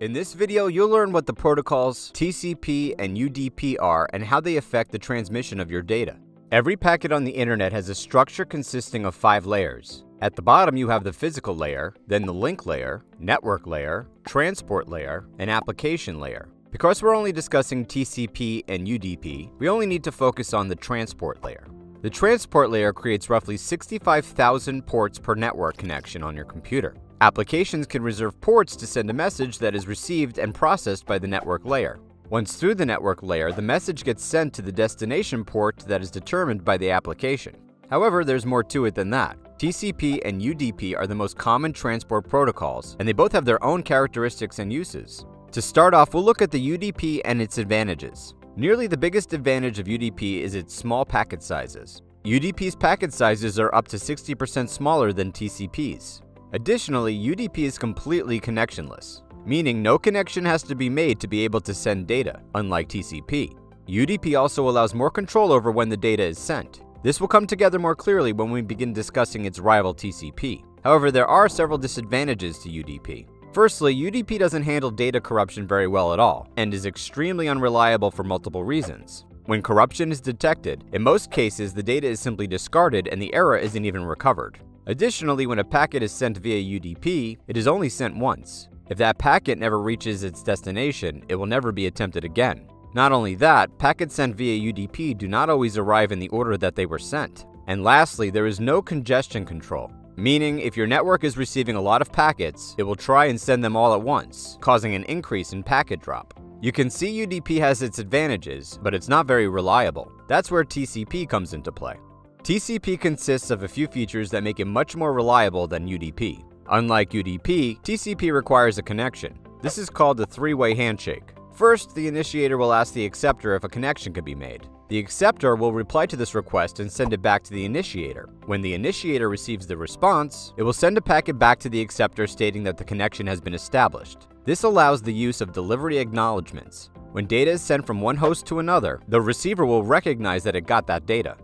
In this video, you'll learn what the protocols TCP and UDP are and how they affect the transmission of your data. Every packet on the internet has a structure consisting of five layers. At the bottom, you have the physical layer, then the link layer, network layer, transport layer, and application layer. Because we're only discussing TCP and UDP, we only need to focus on the transport layer. The transport layer creates roughly 65,000 ports per network connection on your computer. Applications can reserve ports to send a message that is received and processed by the network layer. Once through the network layer, the message gets sent to the destination port that is determined by the application. However, there's more to it than that. TCP and UDP are the most common transport protocols, and they both have their own characteristics and uses. To start off, we'll look at the UDP and its advantages. Nearly the biggest advantage of UDP is its small packet sizes. UDP's packet sizes are up to 60% smaller than TCP's. Additionally, UDP is completely connectionless, meaning no connection has to be made to be able to send data, unlike TCP. UDP also allows more control over when the data is sent. This will come together more clearly when we begin discussing its rival TCP. However, there are several disadvantages to UDP. Firstly, UDP doesn't handle data corruption very well at all, and is extremely unreliable for multiple reasons. When corruption is detected, in most cases the data is simply discarded and the error isn't even recovered. Additionally, when a packet is sent via UDP, it is only sent once. If that packet never reaches its destination, it will never be attempted again. Not only that, packets sent via UDP do not always arrive in the order that they were sent. And lastly, there is no congestion control, meaning if your network is receiving a lot of packets, it will try and send them all at once, causing an increase in packet drop. You can see UDP has its advantages, but it's not very reliable. That's where TCP comes into play. TCP consists of a few features that make it much more reliable than UDP. Unlike UDP, TCP requires a connection. This is called a three-way handshake. First, the initiator will ask the acceptor if a connection can be made. The acceptor will reply to this request and send it back to the initiator. When the initiator receives the response, it will send a packet back to the acceptor stating that the connection has been established. This allows the use of delivery acknowledgements. When data is sent from one host to another, the receiver will recognize that it got that data.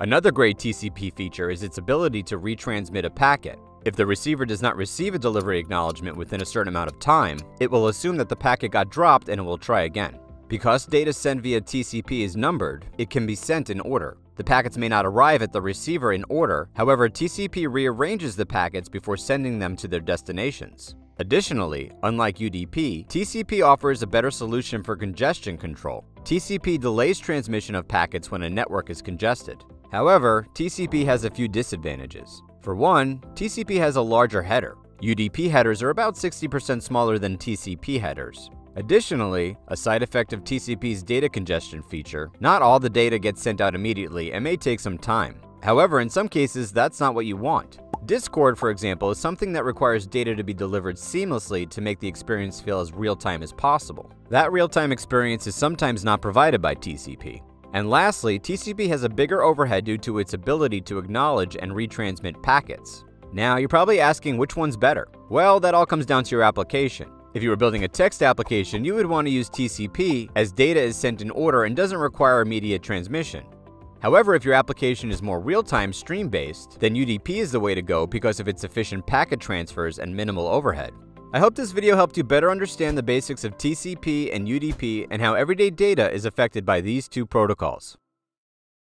Another great TCP feature is its ability to retransmit a packet. If the receiver does not receive a delivery acknowledgement within a certain amount of time, it will assume that the packet got dropped and it will try again. Because data sent via TCP is numbered, it can be sent in order. The packets may not arrive at the receiver in order, however, TCP rearranges the packets before sending them to their destinations. Additionally, unlike UDP, TCP offers a better solution for congestion control. TCP delays transmission of packets when a network is congested. However, TCP has a few disadvantages. For one, TCP has a larger header. UDP headers are about 60% smaller than TCP headers. Additionally, a side effect of TCP's data congestion feature, not all the data gets sent out immediately and may take some time. However, in some cases, that's not what you want. Discord, for example, is something that requires data to be delivered seamlessly to make the experience feel as real-time as possible. That real-time experience is sometimes not provided by TCP. And lastly, TCP has a bigger overhead due to its ability to acknowledge and retransmit packets. Now, you're probably asking which one's better. Well, that all comes down to your application. If you were building a text application, you would want to use TCP as data is sent in order and doesn't require immediate transmission. However, if your application is more real-time stream-based, then UDP is the way to go because of its efficient packet transfers and minimal overhead. I hope this video helped you better understand the basics of TCP and UDP and how everyday data is affected by these two protocols.